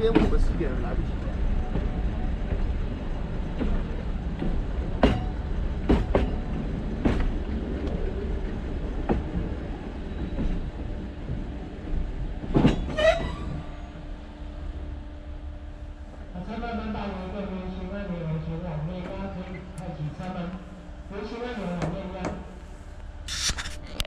那边我们十点来不及。